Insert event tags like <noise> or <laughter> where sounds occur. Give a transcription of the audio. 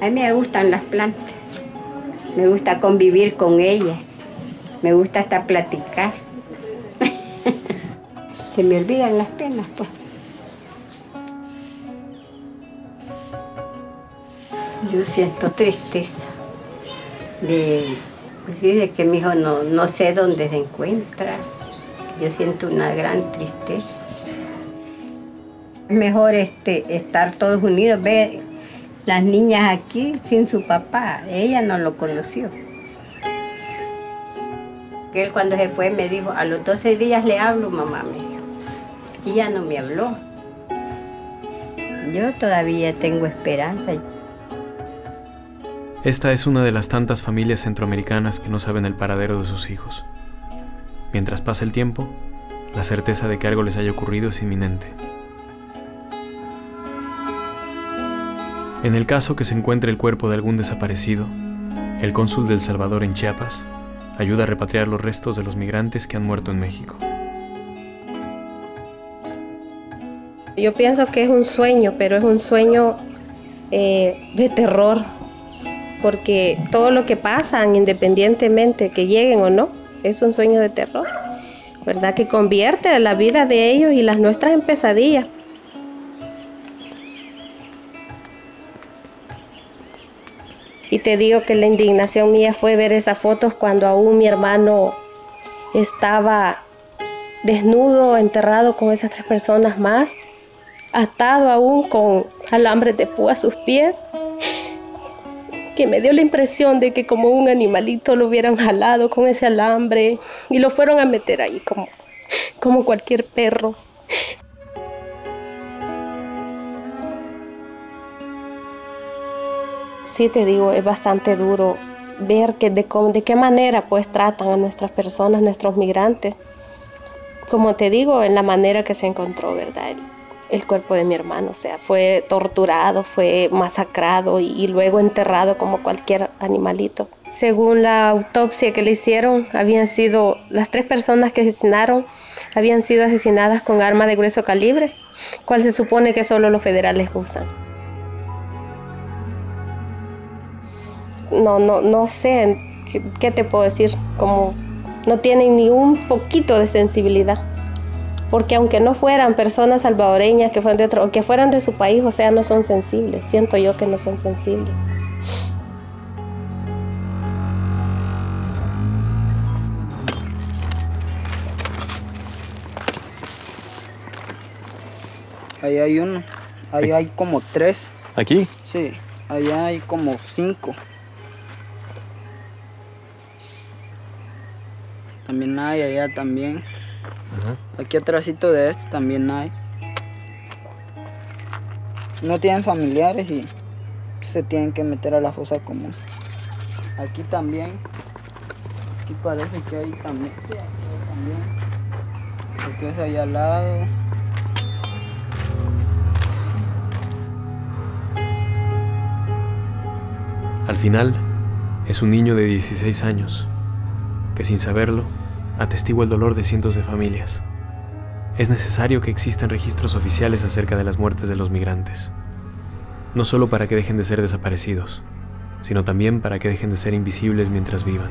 A mí me gustan las plantas. Me gusta convivir con ellas. Me gusta hasta platicar. <laughs> Se me olvidan las penas, pues. Yo siento tristeza de, de que mi hijo no, no sé dónde se encuentra. Yo siento una gran tristeza. Es mejor este, estar todos unidos, ver las niñas aquí sin su papá. Ella no lo conoció. Él cuando se fue me dijo, a los 12 días le hablo, mamá, me dijo. Y ya no me habló. Yo todavía tengo esperanza. Esta es una de las tantas familias centroamericanas que no saben el paradero de sus hijos. Mientras pasa el tiempo, la certeza de que algo les haya ocurrido es inminente. En el caso que se encuentre el cuerpo de algún desaparecido, el cónsul del Salvador en Chiapas ayuda a repatriar los restos de los migrantes que han muerto en México. Yo pienso que es un sueño, pero es un sueño eh, de terror, porque todo lo que pasan, independientemente que lleguen o no, es un sueño de terror, ¿verdad? Que convierte la vida de ellos y las nuestras en pesadillas. Y te digo que la indignación mía fue ver esas fotos cuando aún mi hermano estaba desnudo, enterrado con esas tres personas más, atado aún con alambres de púa a sus pies, que me dio la impresión de que como un animalito lo hubieran jalado con ese alambre y lo fueron a meter ahí como, como cualquier perro. Sí te digo, es bastante duro ver que de, de qué manera pues tratan a nuestras personas, nuestros migrantes. Como te digo, en la manera que se encontró, ¿verdad? El, cuerpo de mi hermano, o sea, fue torturado, fue masacrado y, luego enterrado como cualquier animalito. Según la autopsia que le hicieron, habían sido las tres personas que asesinaron, habían sido asesinadas con arma de grueso calibre, cual se supone que solo los federales usan. No, no, no sé qué, te puedo decir, como no tienen ni un poquito de sensibilidad. Porque aunque no fueran personas salvadoreñas que fueran de otro, que fueran de su país, o sea, no son sensibles. Siento yo que no son sensibles. Ahí hay uno. Ahí hay como tres. ¿Aquí? Sí, allá hay como cinco. También hay allá también. Aquí atrásito de este también hay. No tienen familiares y se tienen que meter a la fosa común. Aquí también. Aquí parece que hay también. Porque es allá al lado. Al final, es un niño de 16 años que sin saberlo, atestigua el dolor de cientos de familias. Es necesario que existan registros oficiales acerca de las muertes de los migrantes, no solo para que dejen de ser desaparecidos, sino también para que dejen de ser invisibles mientras vivan.